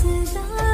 此生